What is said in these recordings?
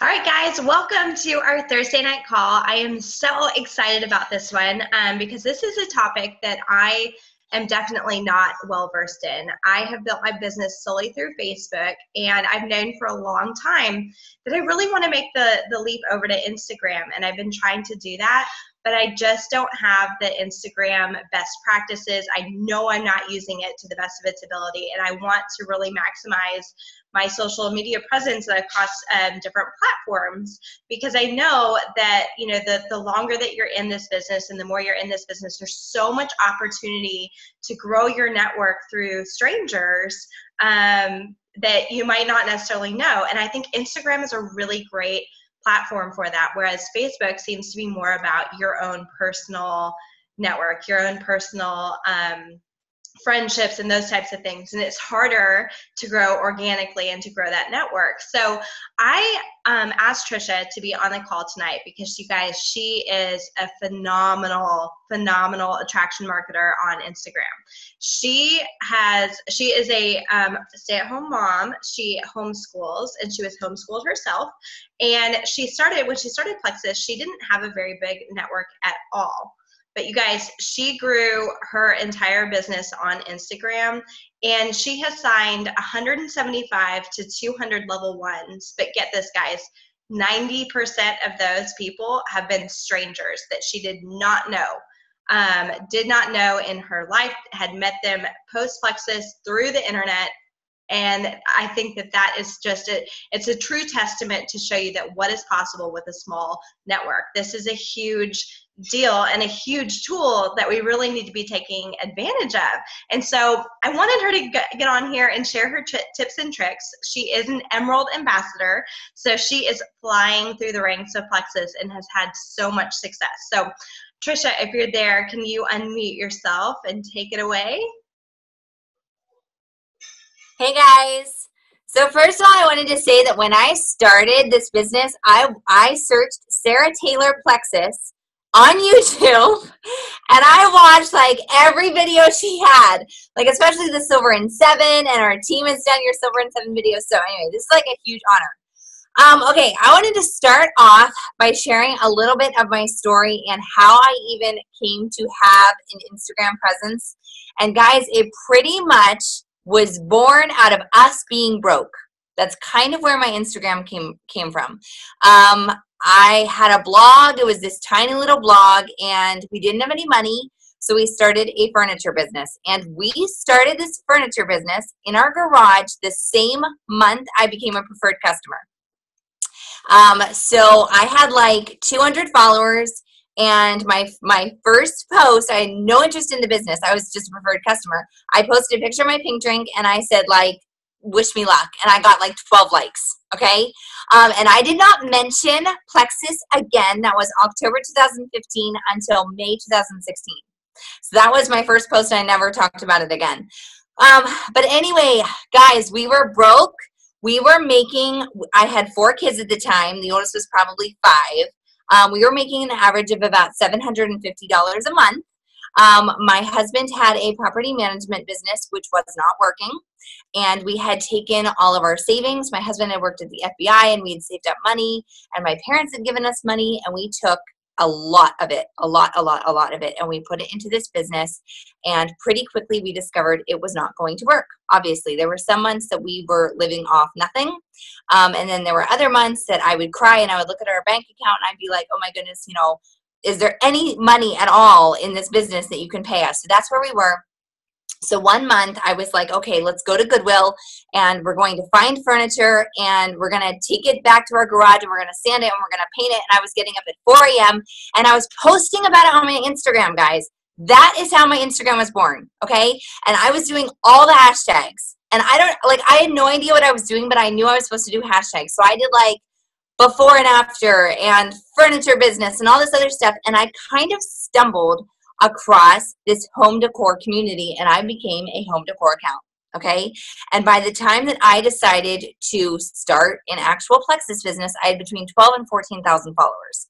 All right, guys, welcome to our Thursday night call. I am so excited about this one um, because this is a topic that I am definitely not well versed in. I have built my business solely through Facebook, and I've known for a long time that I really want to make the, the leap over to Instagram, and I've been trying to do that but I just don't have the Instagram best practices. I know I'm not using it to the best of its ability, and I want to really maximize my social media presence across um, different platforms because I know that you know the the longer that you're in this business and the more you're in this business, there's so much opportunity to grow your network through strangers. Um, that you might not necessarily know. And I think Instagram is a really great platform for that, whereas Facebook seems to be more about your own personal network, your own personal um, friendships and those types of things and it's harder to grow organically and to grow that network. So i um, asked tricia to be on the call tonight because you guys she is a phenomenal phenomenal attraction marketer on instagram. She has she is a um, stay-at-home mom. She homeschools and she was homeschooled herself and she started when she started plexus she didn't have a very big network at all but you guys, she grew her entire business on Instagram and she has signed 175 to 200 level ones. But get this, guys 90% of those people have been strangers that she did not know. Um, did not know in her life, had met them post Plexus through the internet, and i think that that is just a it's a true testament to show you that what is possible with a small network this is a huge deal and a huge tool that we really need to be taking advantage of. And so I wanted her to get on here and share her t- tips and tricks. She is an Emerald ambassador, so she is flying through the ranks of Plexus and has had so much success. So, Tricia, if you're there, can you unmute yourself and take it away? Hey guys. So first of all, I wanted to say that when I started this business, I I searched Sarah Taylor Plexus on YouTube and I watched like every video she had, like especially the Silver and Seven, and our team has done your Silver and Seven videos. So anyway, this is like a huge honor. Um, okay, I wanted to start off by sharing a little bit of my story and how I even came to have an Instagram presence. And guys, it pretty much was born out of us being broke. That's kind of where my Instagram came came from. Um, I had a blog. It was this tiny little blog, and we didn't have any money. So we started a furniture business. And we started this furniture business in our garage the same month I became a preferred customer. Um, so I had like 200 followers. And my my first post, I had no interest in the business. I was just a preferred customer. I posted a picture of my pink drink and I said like, wish me luck. And I got like 12 likes. Okay. Um, and I did not mention Plexus again. That was October 2015 until May 2016. So that was my first post. I never talked about it again. Um, but anyway, guys, we were broke. We were making, I had four kids at the time. The oldest was probably five. Um, we were making an average of about $750 a month. Um, my husband had a property management business, which was not working. And we had taken all of our savings. My husband had worked at the FBI and we had saved up money. And my parents had given us money. And we took a lot of it, a lot, a lot, a lot of it. And we put it into this business. And pretty quickly we discovered it was not going to work. Obviously, there were some months that we were living off nothing. Um, and then there were other months that I would cry and I would look at our bank account and I'd be like, oh my goodness, you know, is there any money at all in this business that you can pay us? So that's where we were. So one month I was like, okay, let's go to Goodwill and we're going to find furniture and we're going to take it back to our garage and we're going to sand it and we're going to paint it. And I was getting up at 4 a.m. and I was posting about it on my Instagram, guys. That is how my Instagram was born, okay? And I was doing all the hashtags. And I don't, like, I had no idea what I was doing, but I knew I was supposed to do hashtags. So I did like before and after and furniture business and all this other stuff. And I kind of stumbled across this home decor community and I became a home decor account. Okay. And by the time that I decided to start an actual Plexus business, I had between 12 and 14,000 followers.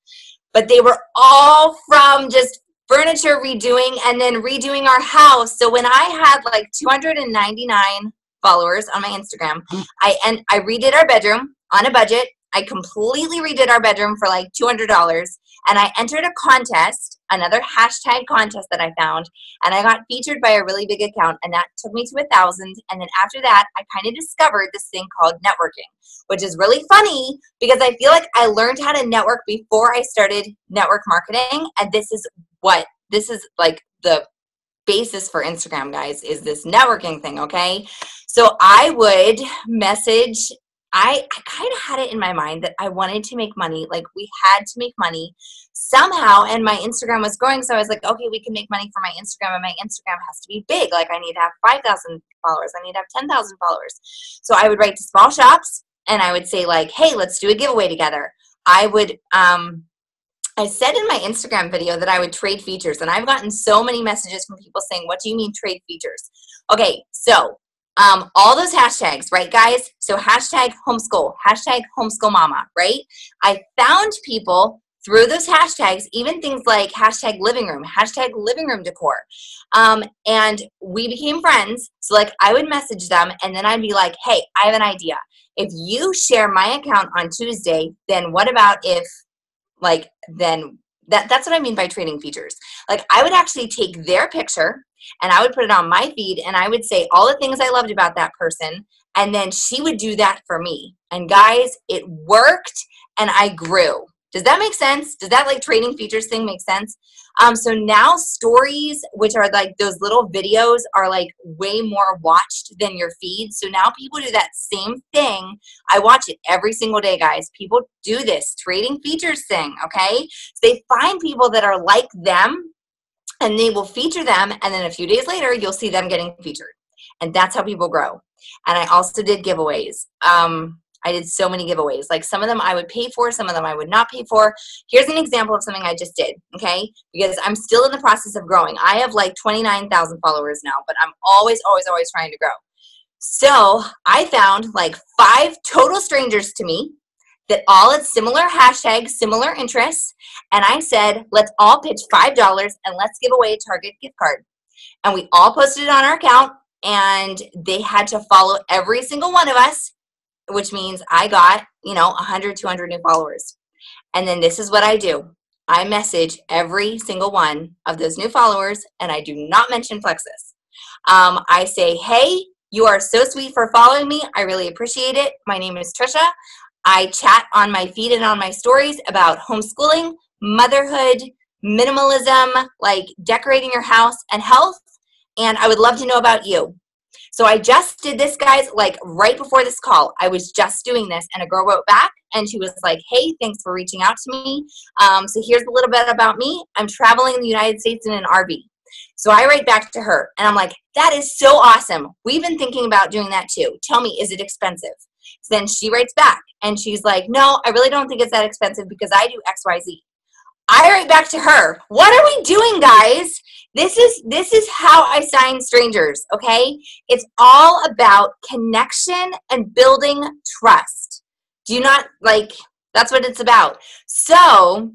But they were all from just furniture redoing and then redoing our house. So when I had like 299 followers on my Instagram, hmm. I and I redid our bedroom on a budget I completely redid our bedroom for like $200 and I entered a contest, another hashtag contest that I found, and I got featured by a really big account, and that took me to a thousand. And then after that, I kind of discovered this thing called networking, which is really funny because I feel like I learned how to network before I started network marketing, and this is what this is like the basis for Instagram, guys, is this networking thing, okay? So I would message I, I kind of had it in my mind that I wanted to make money. Like we had to make money somehow, and my Instagram was growing. So I was like, okay, we can make money for my Instagram, and my Instagram has to be big. Like I need to have 5,000 followers, I need to have 10,000 followers. So I would write to small shops and I would say, like, hey, let's do a giveaway together. I would, um, I said in my Instagram video that I would trade features, and I've gotten so many messages from people saying, What do you mean trade features? Okay, so um, all those hashtags, right, guys? So hashtag homeschool, hashtag homeschool mama, right? I found people through those hashtags, even things like hashtag living room, hashtag living room decor. Um, and we became friends. So, like, I would message them and then I'd be like, hey, I have an idea. If you share my account on Tuesday, then what about if, like, then that, that's what I mean by training features. Like, I would actually take their picture and I would put it on my feed and I would say all the things I loved about that person. And then she would do that for me. And guys, it worked and I grew. Does that make sense? Does that like trading features thing make sense? Um, so now stories, which are like those little videos, are like way more watched than your feed. So now people do that same thing. I watch it every single day, guys. People do this trading features thing, okay? So they find people that are like them and they will feature them and then a few days later you'll see them getting featured and that's how people grow and i also did giveaways um, i did so many giveaways. Like some of them i would pay for some of them i would not pay for. Here's an example of something i just did okay? Because i'm still in the process of growing. I have like 29000 followers now but i'm always always always trying to grow. So i found like five total strangers to me that all had similar hashtags, similar interests, and I said, let's all pitch $5 and let's give away a Target gift card. And we all posted it on our account, and they had to follow every single one of us, which means I got, you know, 100, 200 new followers. And then this is what I do I message every single one of those new followers, and I do not mention Plexus. Um, I say, hey, you are so sweet for following me. I really appreciate it. My name is Tricia. I chat on my feed and on my stories about homeschooling, motherhood, minimalism, like decorating your house, and health. And I would love to know about you. So I just did this, guys, like right before this call. I was just doing this, and a girl wrote back and she was like, Hey, thanks for reaching out to me. Um, so here's a little bit about me. I'm traveling in the United States in an RV. So I write back to her and I'm like, That is so awesome. We've been thinking about doing that too. Tell me, is it expensive? So then she writes back and she's like, No, I really don't think it's that expensive because I do XYZ. I write back to her, What are we doing, guys? This is this is how I sign strangers, okay? It's all about connection and building trust. Do you not like that's what it's about. So,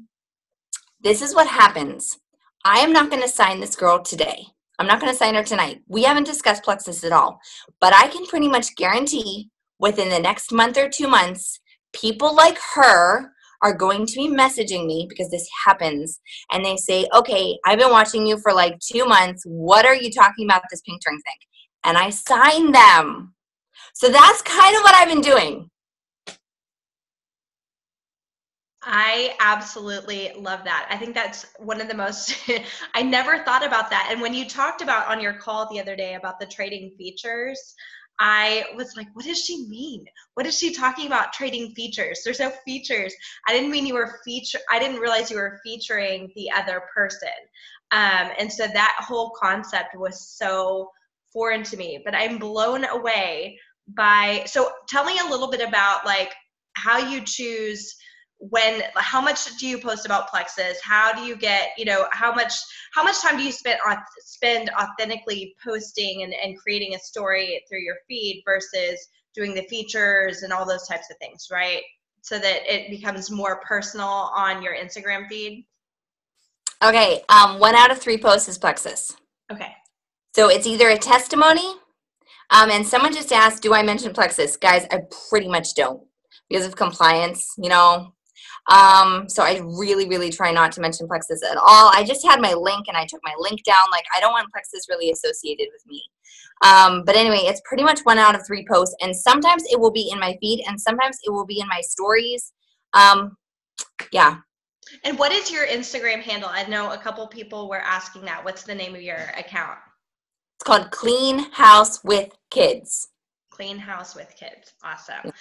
this is what happens. I am not going to sign this girl today. I'm not going to sign her tonight. We haven't discussed Plexus at all, but I can pretty much guarantee within the next month or two months, people like her are going to be messaging me because this happens and they say, okay, I've been watching you for like two months. What are you talking about this pink ring thing? And I sign them. So that's kind of what I've been doing. I absolutely love that. I think that's one of the most, I never thought about that. And when you talked about on your call the other day about the trading features, I was like, what does she mean? What is she talking about trading features? There's no features. I didn't mean you were feature. I didn't realize you were featuring the other person. Um, and so that whole concept was so foreign to me. But I'm blown away by. So tell me a little bit about like how you choose when how much do you post about plexus? How do you get you know how much how much time do you spend spend authentically posting and, and creating a story through your feed versus doing the features and all those types of things right? So that it becomes more personal on your instagram feed? Okay um, one out of three posts is plexus. Okay. So it's either a testimony um, and someone just asked do i mention plexus? Guys i pretty much don't because of compliance, you know. Um, so I really, really try not to mention Plexus at all. I just had my link and I took my link down. Like I don't want Plexus really associated with me. Um, but anyway, it's pretty much one out of three posts, and sometimes it will be in my feed, and sometimes it will be in my stories. Um, yeah. And what is your Instagram handle? I know a couple people were asking that. What's the name of your account? It's called Clean House with Kids. Clean House with Kids. Awesome.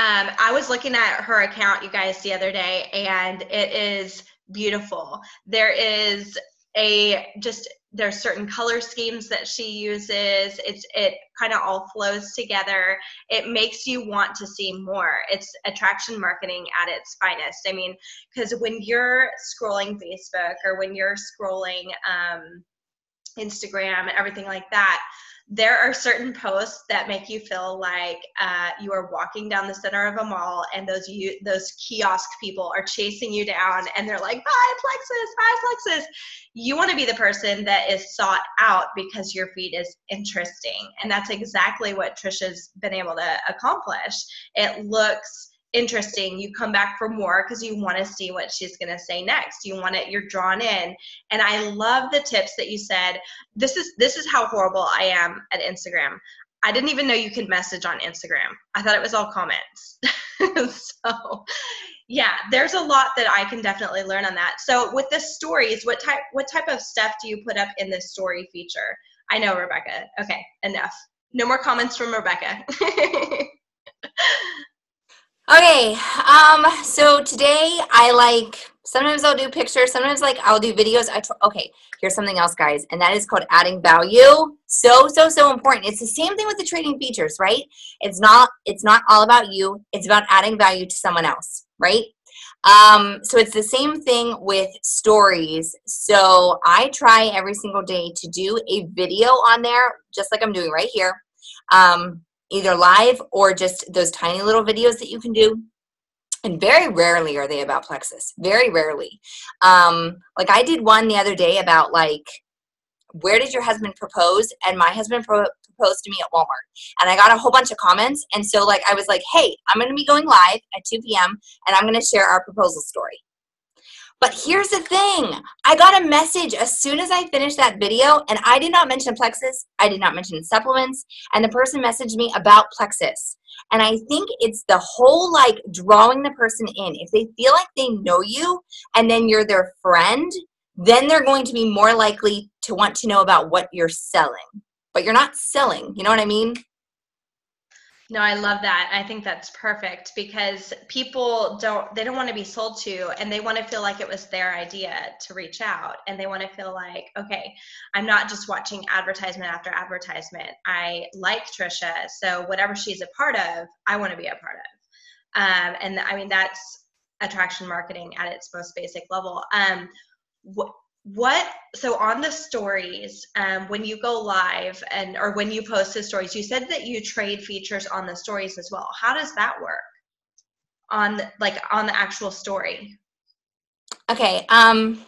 Um, I was looking at her account, you guys, the other day, and it is beautiful. There is a just there's certain color schemes that she uses. It's it kind of all flows together. It makes you want to see more. It's attraction marketing at its finest. I mean because when you're scrolling facebook or when you're scrolling um, instagram and everything like that there are certain posts that make you feel like uh, you are walking down the center of a mall and those you those kiosk people are chasing you down and they're like buy plexus buy plexus. You want to be the person that is sought out because your feed is interesting. And that's exactly what tricia's been able to accomplish. It looks interesting. You come back for more because you want to see what she's going to say next. You want it you're drawn in. And i love the tips that you said. This is this is how horrible i am at instagram. I didn't even know you could message on instagram. I thought it was all comments. So yeah there's a lot that i can definitely learn on that. So with the stories what type what type of stuff do you put up in the story feature? I know rebecca. Okay enough. No more comments from rebecca Okay, um, so today I like sometimes I'll do pictures, sometimes like I'll do videos. I tr- okay, here's something else, guys, and that is called adding value. So so so important. It's the same thing with the trading features, right? It's not it's not all about you. It's about adding value to someone else, right? Um, so it's the same thing with stories. So I try every single day to do a video on there, just like I'm doing right here. Um, either live or just those tiny little videos that you can do and very rarely are they about plexus very rarely. Um, like i did one the other day about like where did your husband propose? And my husband pro- proposed to me at walmart. And i got a whole bunch of comments. And so like i was like hey i'm going to be going live at 2 p.m and i'm going to share our proposal story. But here's the thing. I got a message as soon as I finished that video, and I did not mention Plexus, I did not mention supplements, and the person messaged me about Plexus. And I think it's the whole like drawing the person in. If they feel like they know you and then you're their friend, then they're going to be more likely to want to know about what you're selling. But you're not selling, you know what I mean? No, I love that. I think that's perfect because people don't they don't want to be sold to and they want to feel like it was their idea to reach out and they want to feel like, okay, I'm not just watching advertisement after advertisement. I like Tricia, so whatever she's a part of, I want to be a part of. Um, and I mean that's attraction marketing at its most basic level. Um, what what so on the stories um, when you go live and or when you post the stories you said that you trade features on the stories as well. How does that work? On like on the actual story? Okay um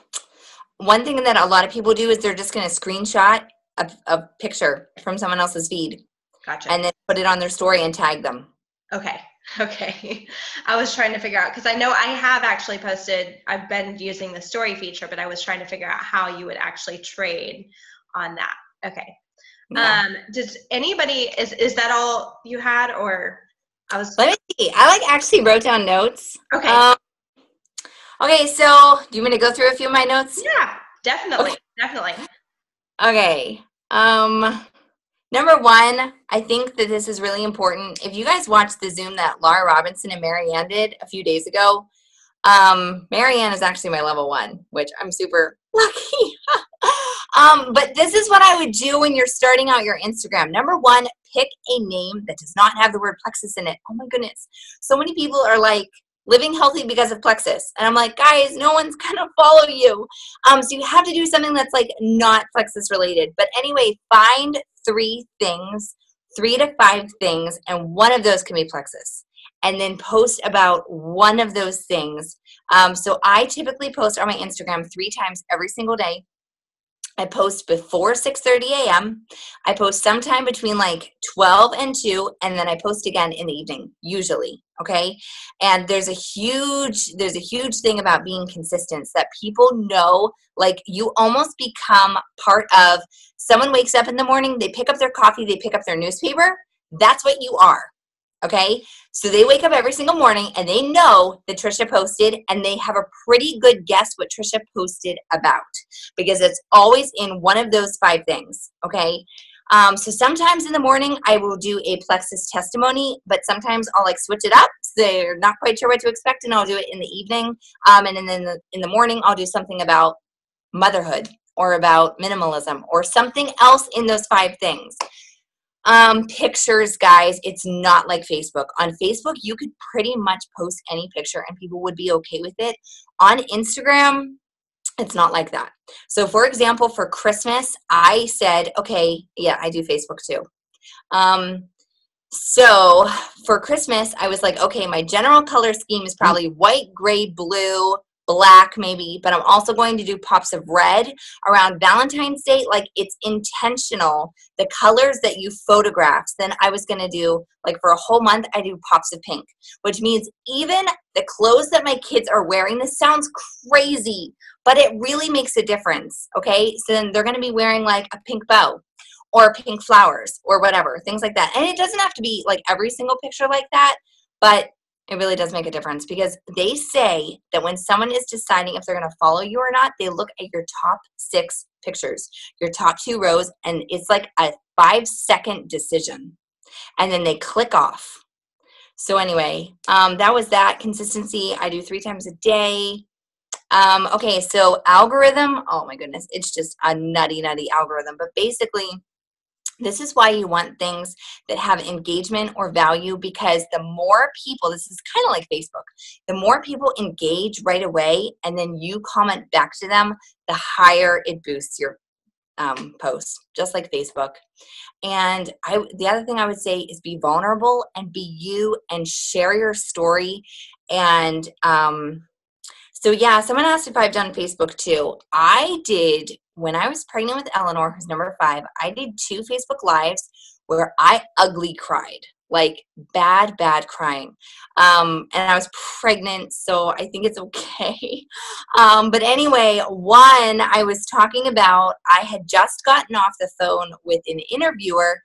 one thing that a lot of people do is they're just going to screenshot a, a picture from someone else's feed gotcha. and then put it on their story and tag them. Okay Okay. I was trying to figure out because I know I have actually posted, I've been using the story feature, but I was trying to figure out how you would actually trade on that. Okay. Yeah. Um, does anybody is is that all you had or I was Let me see. I like actually wrote down notes. Okay. Um, okay, so do you want to go through a few of my notes? Yeah, definitely. Okay. Definitely. Okay. Um Number one, I think that this is really important. If you guys watched the Zoom that Laura Robinson and Marianne did a few days ago, um, Marianne is actually my level one, which I'm super lucky. um, but this is what I would do when you're starting out your Instagram. Number one, pick a name that does not have the word plexus in it. Oh my goodness. So many people are like, living healthy because of plexus and i'm like guys no one's gonna follow you um, so you have to do something that's like not plexus related but anyway find three things, three to five things, and one of those can be plexus. And then post about one of those things. Um, so I typically post on my Instagram three times every single day. I post before 6:30 a.m. I post sometime between like 12 and 2 and then I post again in the evening usually, okay? And there's a huge there's a huge thing about being consistent that people know like you almost become part of someone wakes up in the morning, they pick up their coffee, they pick up their newspaper, that's what you are. Okay. So they wake up every single morning and they know that Tricia posted and they have a pretty good guess what Tricia posted about because it's always in one of those five things. Okay. Um, so sometimes in the morning I will do a plexus testimony, but sometimes I'll like switch it up. So they're not quite sure what to expect, and I'll do it in the evening. Um, and then in the in the morning I'll do something about motherhood or about minimalism or something else in those five things. Um, pictures, guys, it's not like Facebook. On Facebook, you could pretty much post any picture and people would be okay with it. On Instagram, it's not like that. So, for example, for Christmas, I said, okay, yeah, I do Facebook too. Um, so for Christmas, I was like, okay, my general color scheme is probably white, gray, blue, black maybe, but I'm also going to do pops of red around Valentine's Day. Like it's intentional. The colors that you photograph, then I was going to do like for a whole month, I do pops of pink, which means even the clothes that my kids are wearing, this sounds crazy, but it really makes a difference. Okay. So then they're going to be wearing like a pink bow or pink flowers or whatever, things like that. And it doesn't have to be like every single picture like that, but it really does make a difference because they say that when someone is deciding if they're going to follow you or not, they look at your top six pictures, your top two rows, and it's like a five second decision. And then they click off. So, anyway, um, that was that consistency. I do three times a day. Um, okay, so algorithm, oh my goodness, it's just a nutty, nutty algorithm. But basically, this is why you want things that have engagement or value because the more people, this is kind of like Facebook, the more people engage right away and then you comment back to them, the higher it boosts your um, post, just like Facebook. And I, the other thing I would say is be vulnerable and be you and share your story. And um, so, yeah, someone asked if I've done Facebook too. I did when I was pregnant with Eleanor, who's number five, I did two Facebook Lives where I ugly cried, like bad, bad crying. Um, and I was pregnant, so I think it's okay. Um, but anyway, one, I was talking about, I had just gotten off the phone with an interviewer.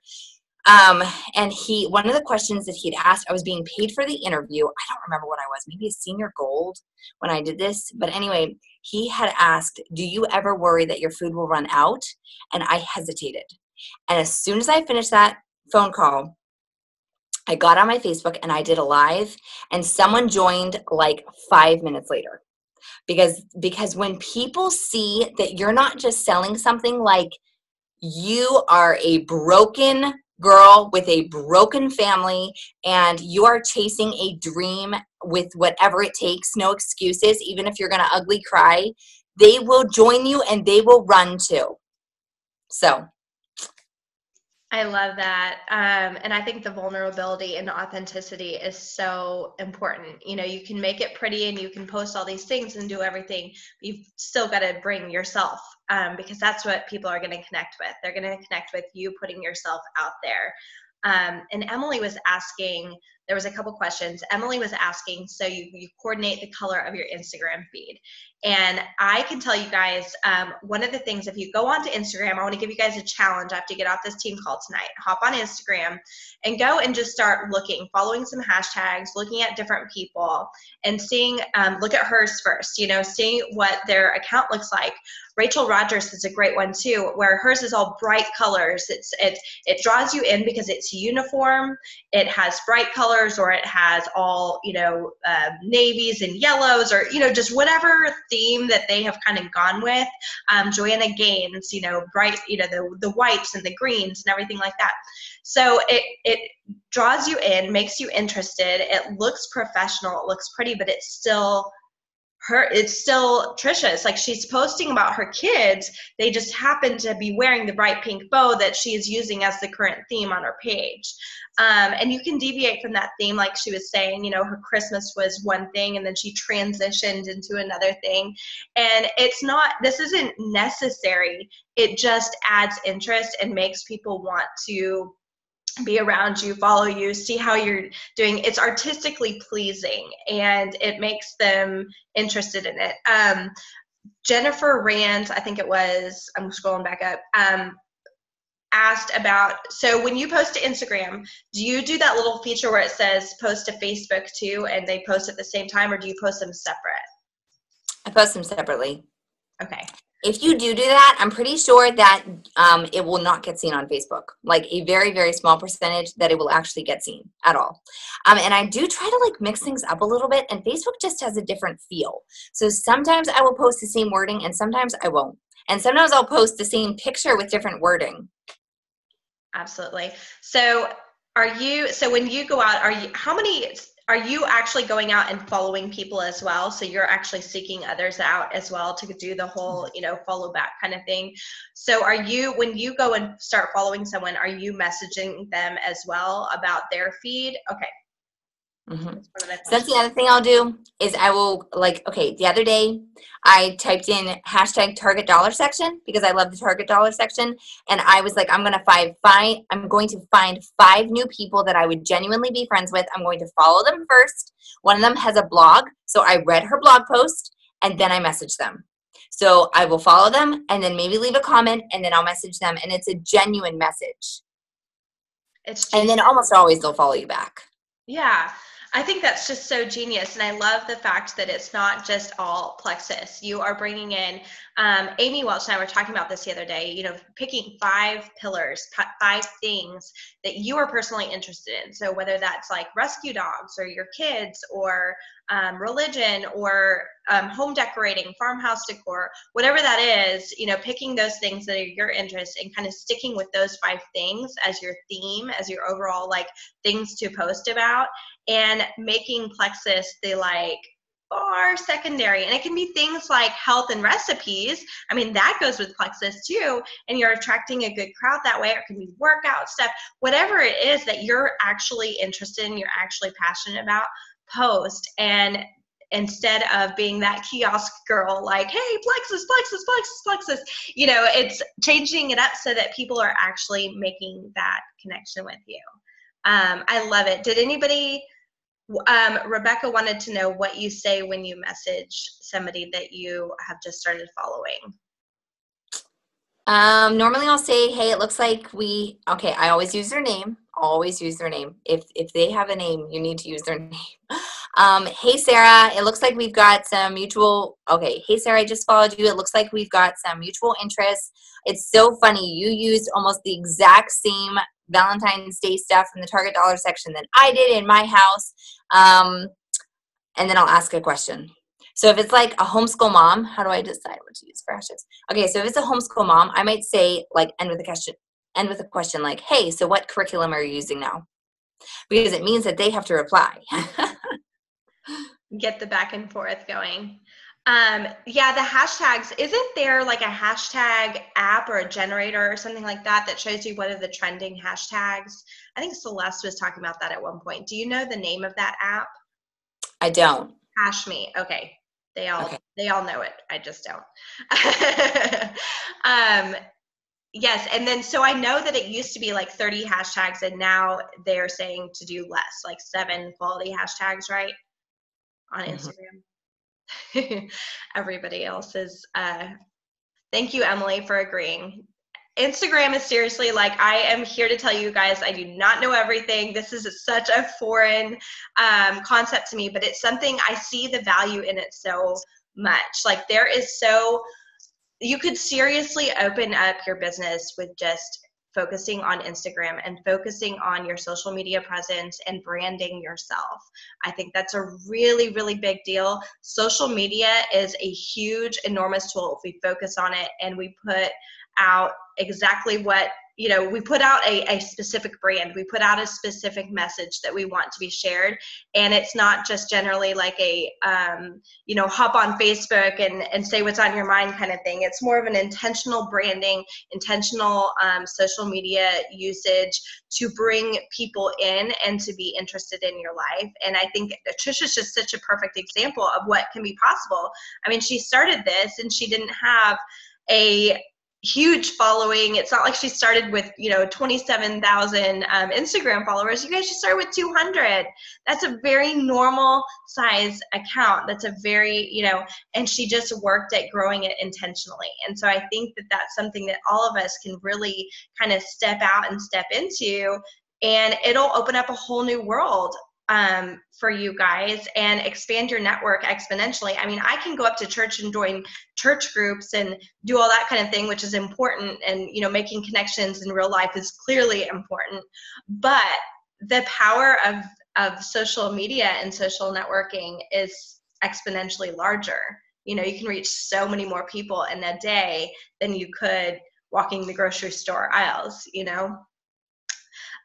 Um, and he, one of the questions that he'd asked, I was being paid for the interview. I don't remember what I was, maybe a senior gold when I did this. But anyway, he had asked, Do you ever worry that your food will run out? And I hesitated. And as soon as I finished that phone call, I got on my Facebook and I did a live, and someone joined like five minutes later. Because because when people see that you're not just selling something like you are a broken girl with a broken family and you are chasing a dream with whatever it takes, no excuses, even if you're going to ugly cry, they will join you and they will run too. So, I love that. Um, and I think the vulnerability and authenticity is so important. You know, you can make it pretty and you can post all these things and do everything. You've still got to bring yourself um, because that's what people are going to connect with. They're going to connect with you putting yourself out there. Um, and Emily was asking, there was a couple questions. Emily was asking, so you, you coordinate the color of your Instagram feed. And I can tell you guys, um, one of the things, if you go onto Instagram, I want to give you guys a challenge. I have to get off this team call tonight. Hop on Instagram and go and just start looking, following some hashtags, looking at different people, and seeing, um, look at hers first, you know, seeing what their account looks like. Rachel Rogers is a great one too, where hers is all bright colors. It's it it draws you in because it's uniform. It has bright colors, or it has all you know uh, navies and yellows, or you know just whatever theme that they have kind of gone with. Um, Joanna Gaines, you know, bright, you know, the, the whites and the greens and everything like that. So it, it draws you in, makes you interested. It looks professional, it looks pretty, but it's still her it's still tricia it's Like she's posting about her kids. They just happen to be wearing the bright pink bow that she is using as the current theme on her page. Um, and you can deviate from that theme, like she was saying. You know, her Christmas was one thing, and then she transitioned into another thing. And it's not. This isn't necessary. It just adds interest and makes people want to be around you, follow you, see how you're doing. It's artistically pleasing and it makes them interested in it. Um, Jennifer Rand, I think it was, I'm scrolling back up, um, asked about so when you post to Instagram, do you do that little feature where it says post to Facebook too and they post at the same time or do you post them separate? I post them separately. Okay if you do do that, I'm pretty sure that um, it will not get seen on Facebook. Like a very, very small percentage that it will actually get seen at all. Um, and I do try to like mix things up a little bit, and Facebook just has a different feel. So sometimes I will post the same wording, and sometimes I won't. And sometimes I'll post the same picture with different wording. Absolutely. So are you so when you go out are you how many are you actually going out and following people as well? So you're actually seeking others out as well to do the whole you know follow back kind of thing. So are you when you go and start following someone are you messaging them as well about their feed? Okay Mm-hmm. So that's the other thing I'll do is I will like okay the other day I typed in hashtag Target Dollar section because I love the Target Dollar section. And I was like I'm gonna find find I'm going to find five new people that I would genuinely be friends with. I'm going to follow them first. One of them has a blog. So I read her blog post and then I message them. So I will follow them and then maybe leave a comment and then I'll message them. And it's a genuine message. It's and then almost always they'll follow you back. Yeah I think that's just so genius. And I love the fact that it's not just all plexus. You are bringing in, um, Amy Welch and I were talking about this the other day, you know, picking five pillars, five things that you are personally interested in. So whether that's like rescue dogs or your kids or um, religion or um, home decorating, farmhouse decor, whatever that is, you know, picking those things that are your interest and kind of sticking with those five things as your theme, as your overall like things to post about, and making Plexus the like far secondary. And it can be things like health and recipes. I mean, that goes with Plexus too. And you're attracting a good crowd that way. It can be workout stuff, whatever it is that you're actually interested in, you're actually passionate about post and instead of being that kiosk girl like hey plexus plexus plexus plexus you know it's changing it up so that people are actually making that connection with you um, i love it did anybody um, rebecca wanted to know what you say when you message somebody that you have just started following um, normally I'll say, hey, it looks like we, okay, I always use their name. Always use their name. If, if they have a name, you need to use their name. Um, hey, Sarah, it looks like we've got some mutual, okay. Hey, Sarah, I just followed you. It looks like we've got some mutual interests. It's so funny. You used almost the exact same Valentine's Day stuff from the Target Dollar section that I did in my house. Um, and then I'll ask a question. So if it's like a homeschool mom, how do I decide what to use for hashtags? Okay, so if it's a homeschool mom, I might say like end with a question, end with a question like, "Hey, so what curriculum are you using now?" Because it means that they have to reply. Get the back and forth going. Um, yeah, the hashtags. Isn't there like a hashtag app or a generator or something like that that shows you what are the trending hashtags? I think Celeste was talking about that at one point. Do you know the name of that app? I don't. Hash me. Okay. They all okay. they all know it. I just don't. um, yes, and then so I know that it used to be like 30 hashtags, and now they're saying to do less, like seven quality hashtags, right? On mm-hmm. Instagram. Everybody else is. Uh, thank you, Emily, for agreeing. Instagram is seriously like I am here to tell you guys I do not know everything. This is such a foreign um, concept to me, but it's something I see the value in it so much. Like there is so you could seriously open up your business with just focusing on Instagram and focusing on your social media presence and branding yourself. I think that's a really, really big deal. Social media is a huge, enormous tool if we focus on it and we put out exactly what you know we put out a, a specific brand. We put out a specific message that we want to be shared. And it's not just generally like a um, you know hop on facebook and, and say what's on your mind kind of thing. It's more of an intentional branding intentional um, social media usage to bring people in and to be interested in your life. And i think tricia's just such a perfect example of what can be possible. I mean she started this and she didn't have a huge following. It's not like she started with, you know, 27,000 um, Instagram followers. You guys, she started with 200. That's a very normal size account. That's a very, you know, and she just worked at growing it intentionally. And so I think that that's something that all of us can really kind of step out and step into. And it'll open up a whole new world um, for you guys and expand your network exponentially. I mean, I can go up to church and join church groups and do all that kind of thing, which is important. And, you know, making connections in real life is clearly important. But the power of, of social media and social networking is exponentially larger. You know, you can reach so many more people in a day than you could walking the grocery store aisles, you know?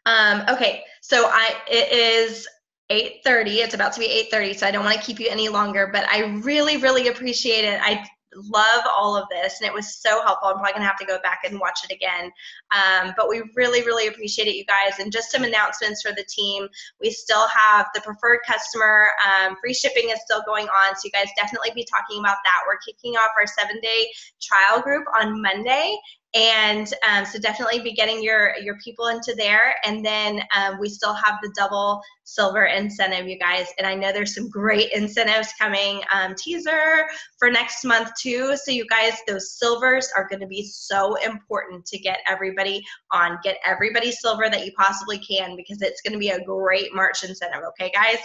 Um, okay, so I it is 8.30 it's about to be 8.30 so i don't want to keep you any longer but i really really appreciate it. I love all of this and it was so helpful. I'm probably going to have to go back and watch it again. Um, but we really really appreciate it you guys and just some announcements for the team. We still have the preferred customer um, free shipping is still going on so you guys definitely be talking about that. We're kicking off our seven day trial group on monday and um, so definitely be getting your your people into there. And then um, we still have the double silver incentive you guys. And i know there's some great incentives coming um, teaser for next month too. So you guys those silvers are going to be so important to get everybody on. Get everybody silver that you possibly can because it's going to be a great march incentive okay guys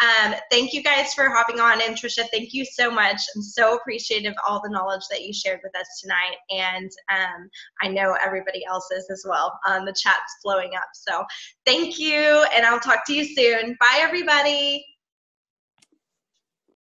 um, thank you guys for hopping on. And Tricia, thank you so much. I'm so appreciative of all the knowledge that you shared with us tonight. And um, I know everybody else is as well. Um, the chat's flowing up. So thank you. And I'll talk to you soon. Bye, everybody.